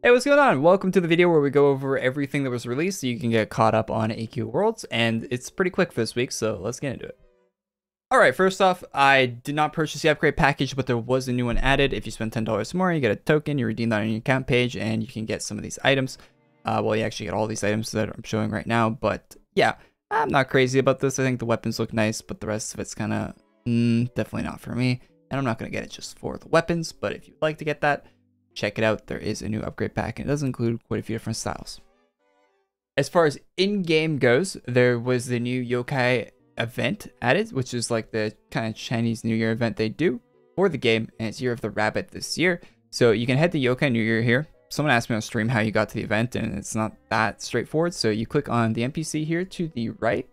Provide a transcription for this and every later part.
Hey, what's going on? Welcome to the video where we go over everything that was released so you can get caught up on AQ Worlds, and it's pretty quick for this week, so let's get into it. Alright, first off, I did not purchase the upgrade package, but there was a new one added. If you spend $10 more, you get a token, you redeem that on your account page, and you can get some of these items. Uh, well, you actually get all these items that I'm showing right now, but yeah, I'm not crazy about this. I think the weapons look nice, but the rest of it's kind of mm, definitely not for me. And I'm not going to get it just for the weapons, but if you'd like to get that, check it out. There is a new upgrade pack, and it does include quite a few different styles. As far as in-game goes, there was the new yokai event added, which is like the kind of Chinese New Year event they do for the game, and it's Year of the Rabbit this year. So you can head to Yokai New Year here. Someone asked me on stream how you got to the event, and it's not that straightforward. So you click on the NPC here to the right,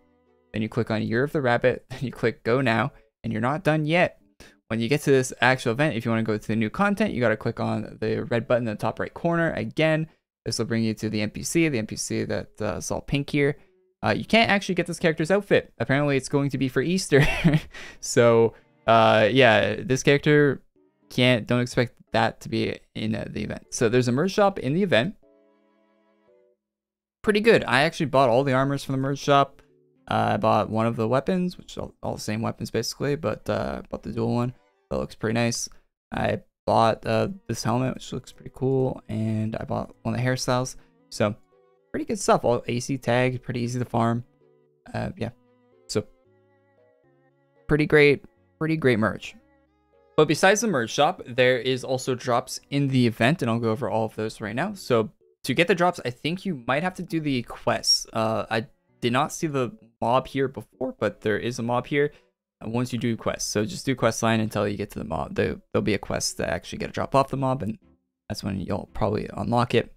then you click on Year of the Rabbit, then you click Go Now, and you're not done yet. When you get to this actual event, if you want to go to the new content, you got to click on the red button in the top right corner. Again, this will bring you to the NPC, the NPC that uh, is all pink here. Uh, you can't actually get this character's outfit. Apparently, it's going to be for Easter. so, uh, yeah, this character can't, don't expect that to be in uh, the event. So there's a merch shop in the event. Pretty good. I actually bought all the armors from the merch shop. Uh, I bought one of the weapons, which are all the same weapons basically, but uh, bought the dual one. That looks pretty nice. I bought uh, this helmet, which looks pretty cool, and I bought one of the hairstyles. So pretty good stuff. All AC tagged, pretty easy to farm. Uh, yeah, so pretty great, pretty great merch. But besides the merch shop, there is also drops in the event, and I'll go over all of those right now. So to get the drops, I think you might have to do the quests. Uh, I did not see the mob here before, but there is a mob here uh, once you do quests. So just do quest line until you get to the mob. There, there'll be a quest that actually get a drop off the mob, and that's when you'll probably unlock it.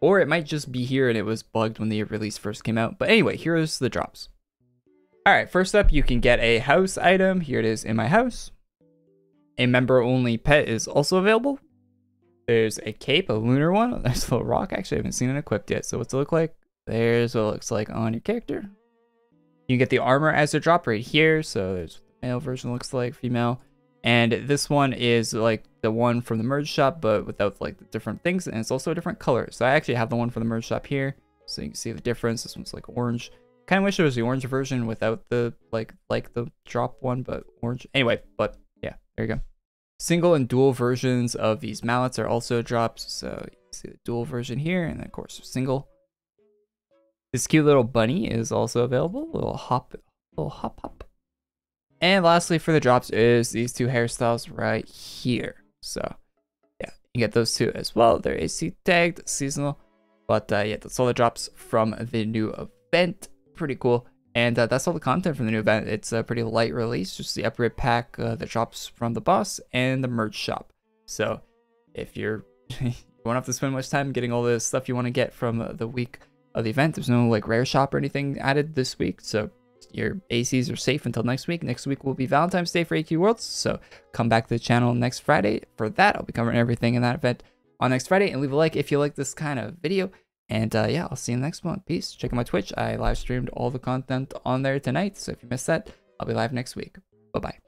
Or it might just be here and it was bugged when the release first came out. But anyway, here's the drops. Alright, first up, you can get a house item. Here it is in my house. A member-only pet is also available. There's a cape, a lunar one. There's a little rock. Actually, I haven't seen it equipped yet. So what's it look like? There's what it looks like on your character. You get the armor as a drop right here. So there's the male version looks like, female. And this one is like the one from the merch shop, but without like the different things. And it's also a different color. So I actually have the one from the merch shop here. So you can see the difference. This one's like orange. Kind of wish it was the orange version without the like like the drop one, but orange. Anyway, but yeah, there you go. Single and dual versions of these mallets are also drops. So you see the dual version here, and then of course single. This cute little bunny is also available. Little hop, little hop hop. And lastly for the drops is these two hairstyles right here. So yeah, you get those two as well. They're AC tagged, seasonal. But uh, yeah, that's all the drops from the new event. Pretty cool. And uh, that's all the content from the new event. It's a pretty light release, just the upgrade pack uh, that drops from the boss and the merch shop. So if you're you won't have to spend much time getting all the stuff you want to get from the week of the event. There's no like rare shop or anything added this week, so your ACs are safe until next week. Next week will be Valentine's Day for AQ Worlds, so come back to the channel next Friday for that. I'll be covering everything in that event on next Friday, and leave a like if you like this kind of video. And uh, yeah, I'll see you next one. Peace. Check out my Twitch. I live streamed all the content on there tonight, so if you missed that, I'll be live next week. Bye bye.